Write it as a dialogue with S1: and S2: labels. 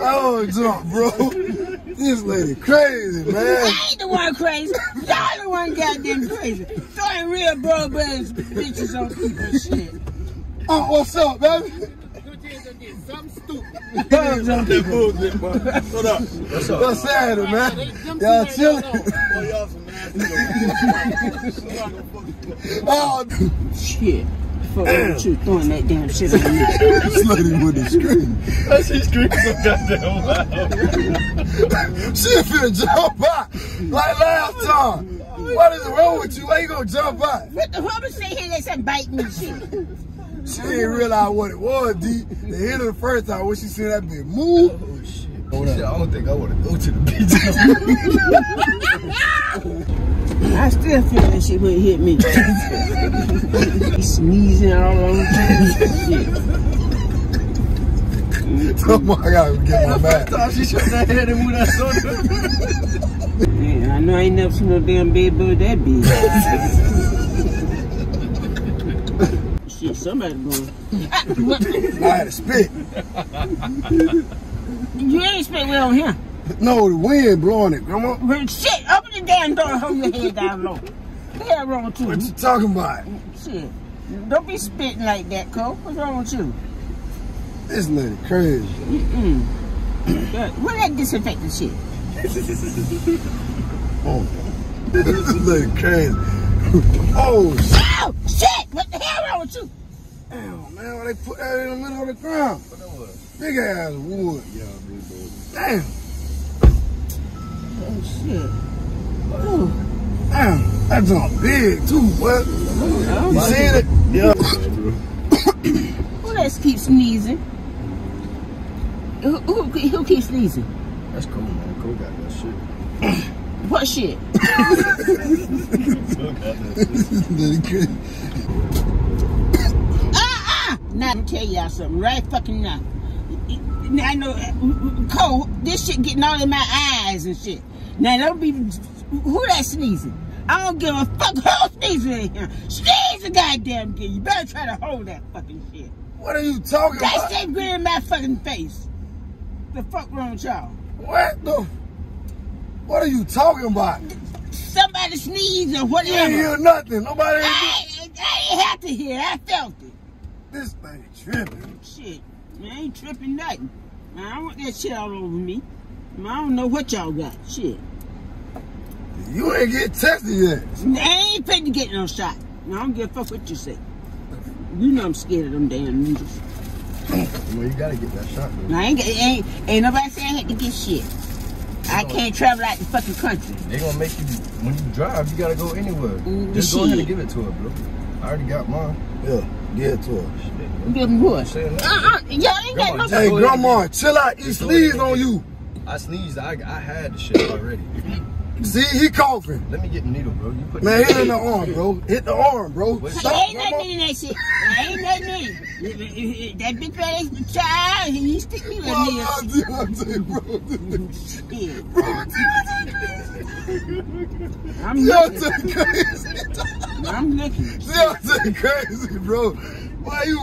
S1: oh, jump, bro. This lady crazy, man.
S2: I ain't the one crazy. Y'all the one goddamn crazy. Throwing real bro brothers bitches on people shit.
S1: Oh, what's up, baby?
S3: Something stupid.
S1: Thumbs on
S3: That bullshit, bro. What up? What's up?
S1: What's happening, man? Y'all chilling?
S3: Oh, y'all some nasty.
S1: Oh,
S2: Shit. Fuck with you throwing that damn shit on me.
S1: this lady with the screen.
S3: That shit screaming so goddamn loud.
S1: She finna jump out like last time. What is wrong with you? Why you gonna jump out?
S2: What the fuck was say here they said bite me shit?
S1: She didn't realize what it was, D. The hit her the first time when she seen that bitch move.
S3: Oh, shit. Shit, I don't think I want to go to the beach.
S2: I still feel that shit when it hit me. He Sneezing all over me.
S1: Come on, I gotta get oh my
S3: First
S1: back.
S3: time she shook that head and moved that soda.
S2: Man, I know I ain't never seen no damn baby bug that big. shit, somebody going.
S1: I had to spit.
S2: You ain't spit we on here.
S1: No, the wind blowing it. Come on.
S2: But shit, open the damn door and hold your head down low. What the hell wrong with
S1: What
S2: you?
S1: you talking about?
S2: Shit. Don't be spitting like that, Cole. What's wrong with you?
S1: This lady crazy.
S2: Mm-mm. What that disinfectant shit?
S1: Oh. this lady crazy. Oh, shit.
S2: Oh, shit! What the hell wrong with you?
S1: Damn, man, why they put that in the middle of the ground? Big ass wood. Yeah, big boy. Damn,
S2: Oh, shit. Oh,
S1: damn. That jump big, too, boy. You
S2: oh.
S1: seen it? Yeah.
S2: Who let's keep sneezing? Who, who, who keeps sneezing?
S3: That's cool, man. Cool got that shit.
S2: What shit?
S3: Cool got that shit.
S2: Ah, ah! Now, I'm tell y'all something right fucking now. Now, I know, Cole, this shit getting all in my eyes and shit. Now, don't be, who that sneezing? I don't give a fuck who sneezing in here. Sneeze a goddamn kid. You better try to hold that fucking shit.
S1: What are you talking
S2: That
S1: about?
S2: shit grin in my fucking face. The fuck wrong with y'all?
S1: What the? What are you talking about?
S2: Somebody sneeze or
S1: You ain't
S2: whatever.
S1: hear nothing. Nobody
S2: I, ain't- I ain't have to hear. it. I felt it.
S1: This thing tripping.
S2: Shit, man, I ain't tripping nothing. Man, I don't want that shit all over me. Man, I don't know what y'all got. Shit.
S1: You ain't get tested yet.
S2: I ain't fit to get no shot. No, I don't give a fuck what you say. You know I'm scared of them damn needles.
S3: Well, you gotta get that shot, though.
S2: I ain't, get- ain't, ain't nobody say I had to get shit. I can't travel out the fucking country.
S3: They gonna make you, when you drive, you gotta go anywhere.
S2: Mm,
S3: Just go ahead and give it to her, bro. I already got mine.
S1: Yeah, give it to her.
S3: Shit,
S2: Give them what?
S3: Saying.
S2: Uh-uh, y'all ain't got no...
S1: Hey, grandma, chill out. He
S3: Just
S1: sneezed on you.
S3: I sneezed. I, I had the shit already.
S1: See, he coughing.
S3: Let me get the needle, bro. You put
S1: Man, hit in the arm, bro. Hit the arm, bro. Stop,
S2: ain't
S1: grandma.
S2: nothing in that shit. Ain't nothing in it. That bitch right child, he stick me with
S1: Bro,
S2: me.
S1: I'm Deontay, bro.
S2: Shit.
S1: Bro,
S2: I'm looking.
S1: Deontay crazy.
S2: I'm looking.
S1: Deontay crazy, bro. Why you